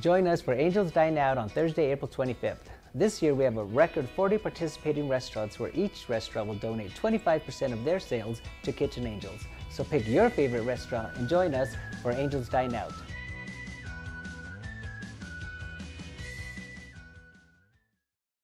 Join us for Angels Dine Out on Thursday, April 25th. This year, we have a record 40 participating restaurants where each restaurant will donate 25% of their sales to Kitchen Angels. So pick your favorite restaurant and join us for Angels Dine Out.